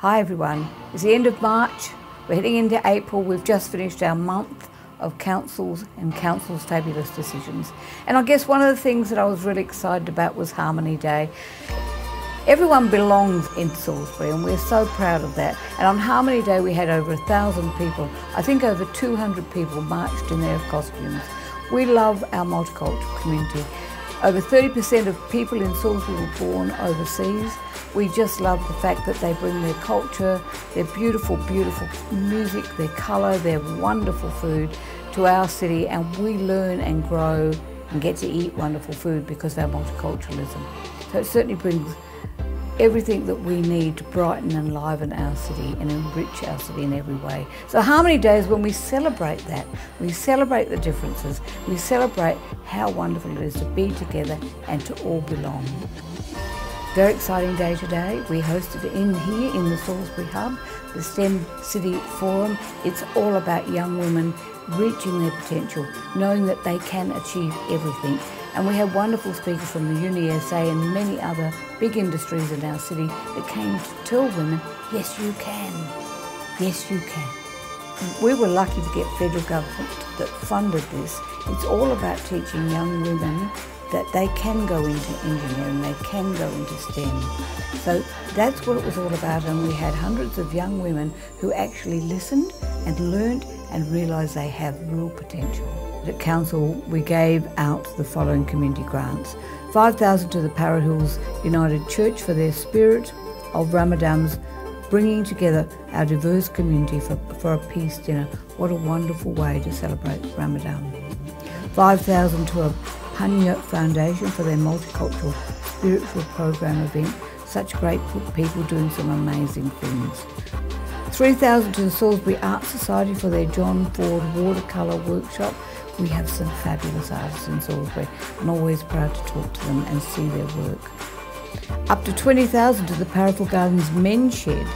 Hi everyone, it's the end of March, we're heading into April, we've just finished our month of councils and councils' fabulous decisions. And I guess one of the things that I was really excited about was Harmony Day. Everyone belongs in Salisbury and we're so proud of that. And on Harmony Day we had over a thousand people, I think over 200 people marched in their costumes. We love our multicultural community. Over 30% of people in Salisbury were born overseas. We just love the fact that they bring their culture, their beautiful, beautiful music, their colour, their wonderful food to our city and we learn and grow and get to eat wonderful food because of our multiculturalism. So it certainly brings everything that we need to brighten and liven our city and enrich our city in every way. So Harmony Day is when we celebrate that. We celebrate the differences. We celebrate how wonderful it is to be together and to all belong. Very exciting day today. We hosted in here in the Salisbury Hub, the STEM City Forum. It's all about young women reaching their potential, knowing that they can achieve everything. And we had wonderful speakers from the UniSA and many other big industries in our city that came to tell women, yes you can, yes you can. We were lucky to get federal government that funded this. It's all about teaching young women that they can go into engineering, they can go into STEM. So that's what it was all about and we had hundreds of young women who actually listened and learned and realised they have real potential. At Council we gave out the following community grants. 5,000 to the Para Hills United Church for their spirit of Ramadan's bringing together our diverse community for, for a peace dinner. What a wonderful way to celebrate Ramadan. 5,000 to a Hanya Foundation for their multicultural spiritual program event. Such great people doing some amazing things. 3,000 to the Salisbury Art Society for their John Ford watercolour workshop. We have some fabulous artists in Salisbury. I'm always proud to talk to them and see their work. Up to 20,000 to the Parafield Gardens Men's Shed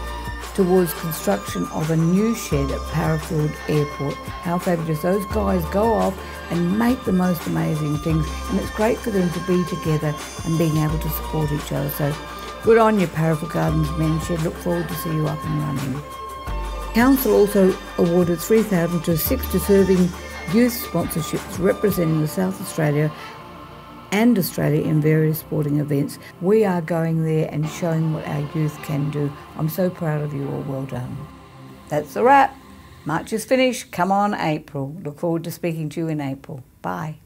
towards construction of a new shed at Parafield Airport. How fabulous. Those guys go off and make the most amazing things and it's great for them to be together and being able to support each other. So good on you Parafield Gardens Men Shed. Look forward to see you up and running. Council also awarded 3000 to six deserving youth sponsorships representing the South Australia and Australia in various sporting events. We are going there and showing what our youth can do. I'm so proud of you all. Well done. That's a wrap. March is finished. Come on, April. Look forward to speaking to you in April. Bye.